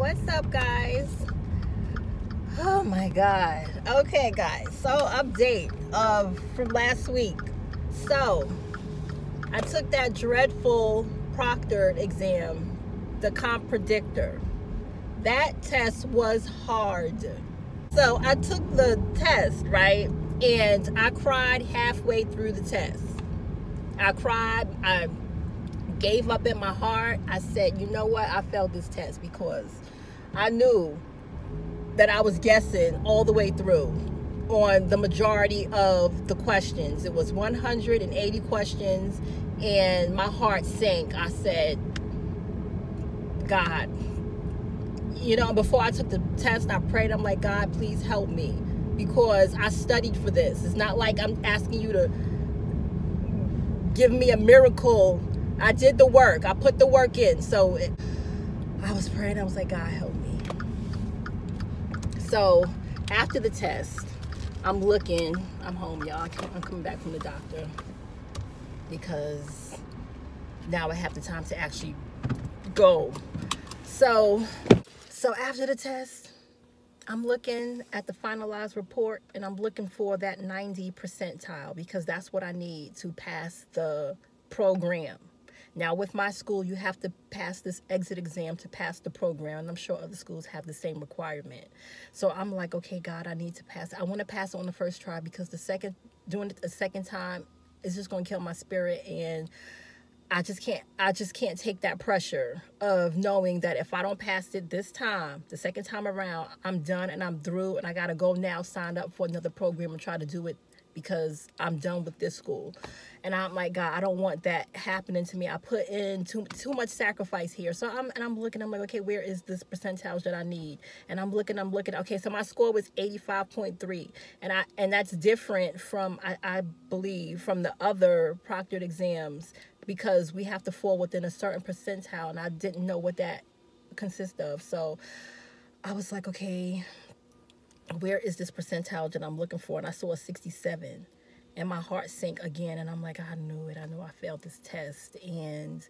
what's up guys? Oh my god. Okay guys so update of from last week. So i took that dreadful proctored exam the comp predictor. That test was hard. So i took the test right and i cried halfway through the test. I cried i gave up in my heart. I said, you know what? I failed this test because I knew that I was guessing all the way through on the majority of the questions. It was 180 questions, and my heart sank. I said, God, you know, before I took the test, I prayed. I'm like, God, please help me because I studied for this. It's not like I'm asking you to give me a miracle I did the work. I put the work in. So it, I was praying. I was like, God, help me. So after the test, I'm looking. I'm home, y'all. I'm coming back from the doctor because now I have the time to actually go. So, so after the test, I'm looking at the finalized report and I'm looking for that 90 percentile because that's what I need to pass the program. Now, with my school, you have to pass this exit exam to pass the program, and I'm sure other schools have the same requirement. So I'm like, okay, God, I need to pass. I want to pass on the first try because the second, doing it the second time, is just going to kill my spirit, and I just can't. I just can't take that pressure of knowing that if I don't pass it this time, the second time around, I'm done and I'm through, and I got to go now, sign up for another program and try to do it because I'm done with this school. And I'm like, God, I don't want that happening to me. I put in too too much sacrifice here. So I'm and I'm looking, I'm like, okay, where is this percentile that I need? And I'm looking, I'm looking, okay, so my score was 85.3. And I and that's different from I, I believe from the other proctored exams because we have to fall within a certain percentile and I didn't know what that consists of. So I was like, okay, where is this percentile that I'm looking for? And I saw a 67 and my heart sank again. And I'm like, I knew it. I knew I failed this test. And,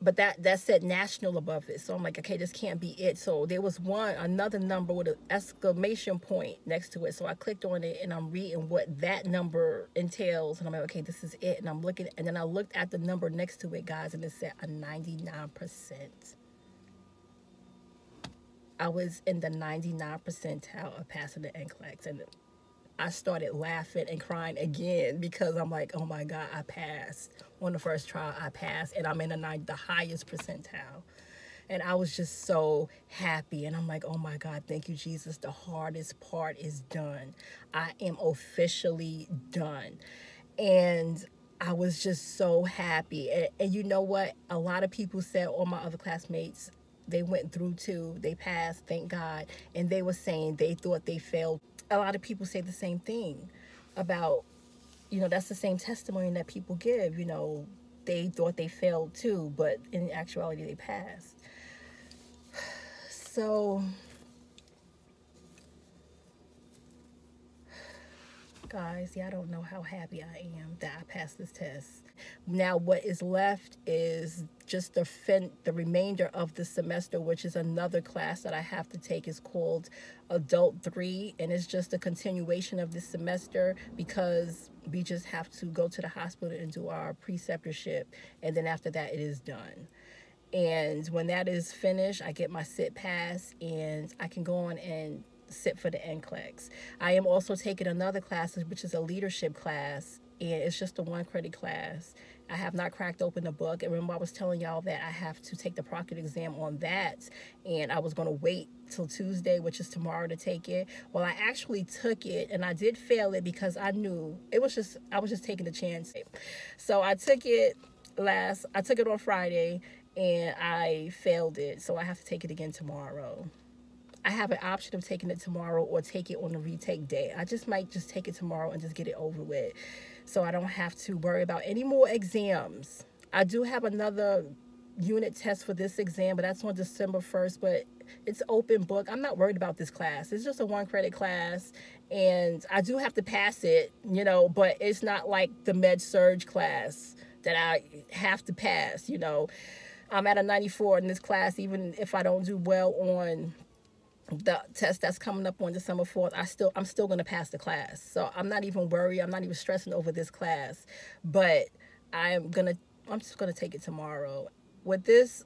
but that, that said national above it. So I'm like, okay, this can't be it. So there was one, another number with an exclamation point next to it. So I clicked on it and I'm reading what that number entails. And I'm like, okay, this is it. And I'm looking, and then I looked at the number next to it, guys, and it said a 99%. I was in the 99 percentile of passing the NCLEX. And I started laughing and crying again because I'm like, oh my God, I passed. On the first trial, I passed. And I'm in the, the highest percentile. And I was just so happy. And I'm like, oh my God, thank you, Jesus. The hardest part is done. I am officially done. And I was just so happy. And, and, you know what? A lot of people said, all my other classmates they went through too. They passed, thank God. And they were saying they thought they failed. A lot of people say the same thing about, you know, that's the same testimony that people give. You know, they thought they failed too, but in actuality, they passed. So, guys, yeah, I don't know how happy I am that I passed this test. Now what is left is just the fin the remainder of the semester, which is another class that I have to take is called Adult 3 and it's just a continuation of this semester because we just have to go to the hospital and do our preceptorship and then after that it is done. And when that is finished, I get my sit pass and I can go on and sit for the NCLEX. I am also taking another class, which is a leadership class, and it's just a one credit class. I have not cracked open the book. And remember, I was telling y'all that I have to take the proctored exam on that, and I was going to wait till Tuesday, which is tomorrow, to take it. Well, I actually took it, and I did fail it because I knew it was just I was just taking a chance. So I took it last. I took it on Friday, and I failed it. So I have to take it again tomorrow. I have an option of taking it tomorrow or take it on the retake day. I just might just take it tomorrow and just get it over with so I don't have to worry about any more exams. I do have another unit test for this exam, but that's on December 1st, but it's open book. I'm not worried about this class. It's just a one credit class and I do have to pass it, you know, but it's not like the med surg class that I have to pass, you know. I'm at a 94 in this class, even if I don't do well on the test that's coming up on December 4th, I still I'm still gonna pass the class. So I'm not even worried. I'm not even stressing over this class. But I am gonna I'm just gonna take it tomorrow. With this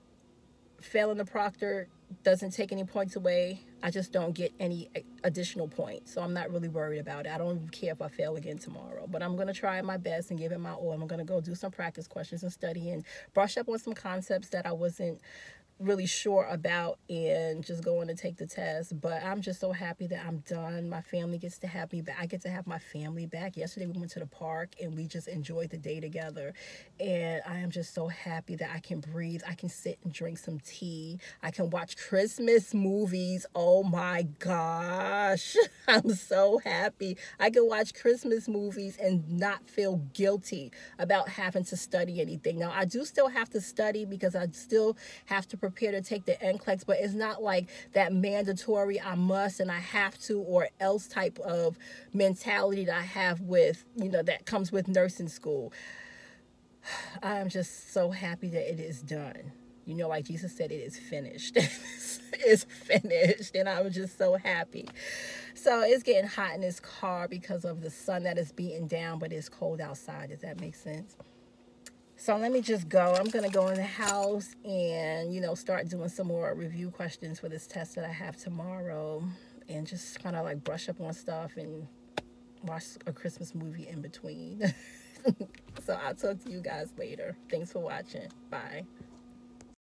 failing the proctor doesn't take any points away. I just don't get any additional points. So I'm not really worried about it. I don't care if I fail again tomorrow. But I'm going to try my best and give it my all. I'm going to go do some practice questions and study and brush up on some concepts that I wasn't really sure about and just going to take the test but i'm just so happy that i'm done. My family gets to have me back i get to have my family back. Yesterday we went to the park and we just enjoyed the day together and i am just so happy that i can breathe. I can sit and drink some tea. I can watch christmas movies. Oh my gosh. I'm so happy. I can watch christmas movies and not feel guilty about having to study anything. Now i do still have to study because i still have to prepare to take the NCLEX, but it's not like that mandatory I must and I have to or else type of mentality that I have with, you know, that comes with nursing school. I am just so happy that it is done. You know, like Jesus said, it is finished. it's finished. And I'm just so happy. So it's getting hot in this car because of the sun that is beating down, but it's cold outside. Does that make sense? So let me just go. I'm going to go in the house and, you know, start doing some more review questions for this test that I have tomorrow. And just kind of like brush up on stuff and watch a Christmas movie in between. so I'll talk to you guys later. Thanks for watching. Bye.